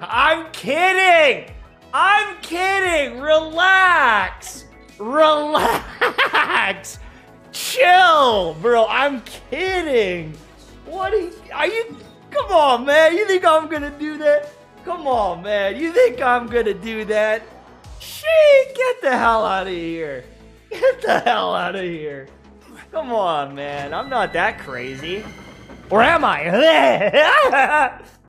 I'm kidding. I'm kidding. Relax. Relax. Chill, bro. I'm kidding. What are you, are you? Come on, man. You think I'm gonna do that? Come on, man. You think I'm gonna do that? Shit, get the hell out of here. Get the hell out of here. Come on, man. I'm not that crazy. Or am I?